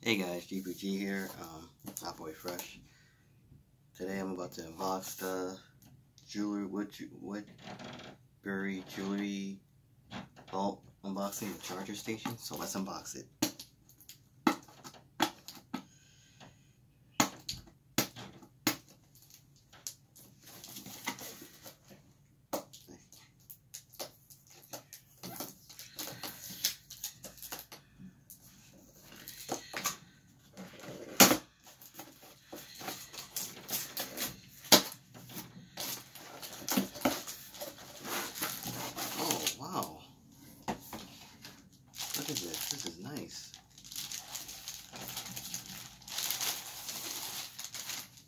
Hey guys, GPG here, um, Hot Boy Fresh. Today I'm about to unbox the jewelry, wood, Woodbury Jewelry Vault unboxing the charger station. So let's unbox it. Look at this. This is nice.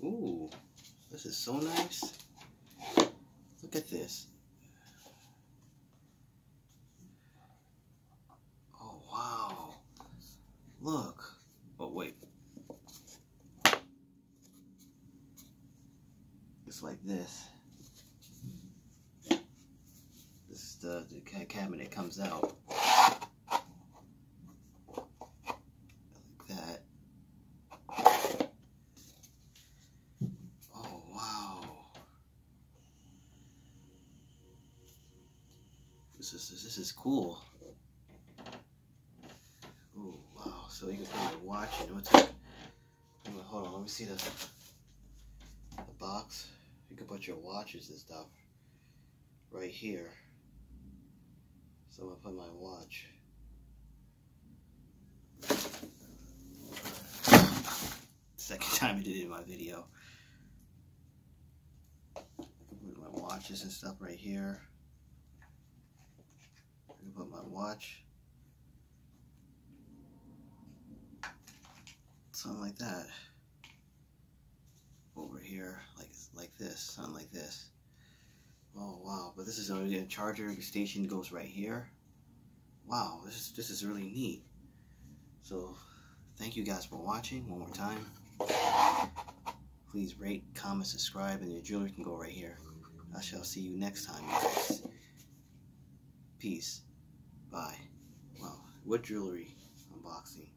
Ooh, this is so nice. Look at this. Oh, wow. Look. Oh, wait. It's like this. This is the, the cabinet comes out. This is this is cool. Oh wow! So you can put your watch in. It? Hold on, let me see the the box. You can put your watches and stuff right here. So I'm gonna put my watch. Second time I did it in my video. Put my watches and stuff right here watch. Something like that. Over here, like like this, something like this. Oh wow, but this is a charger station goes right here. Wow, this is this is really neat. So thank you guys for watching one more time. Please rate, comment, subscribe, and your jewelry can go right here. I shall see you next time, guys. Peace. Bye. Well, what jewelry unboxing?